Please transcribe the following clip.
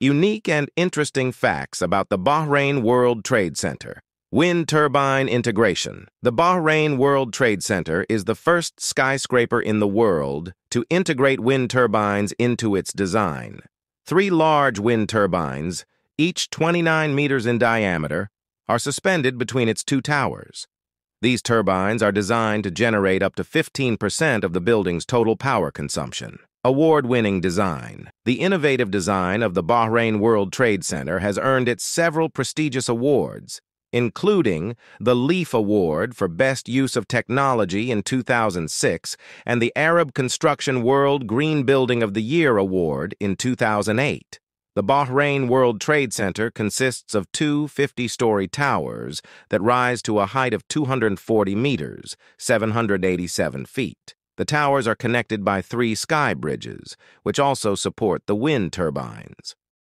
Unique and interesting facts about the Bahrain World Trade Center. Wind turbine integration. The Bahrain World Trade Center is the first skyscraper in the world to integrate wind turbines into its design. Three large wind turbines, each 29 meters in diameter, are suspended between its two towers. These turbines are designed to generate up to 15% of the building's total power consumption. Award-winning design. The innovative design of the Bahrain World Trade Center has earned it several prestigious awards, including the Leaf Award for Best Use of Technology in 2006 and the Arab Construction World Green Building of the Year Award in 2008. The Bahrain World Trade Center consists of two 50-story towers that rise to a height of 240 meters, 787 feet. The towers are connected by three sky bridges, which also support the wind turbines.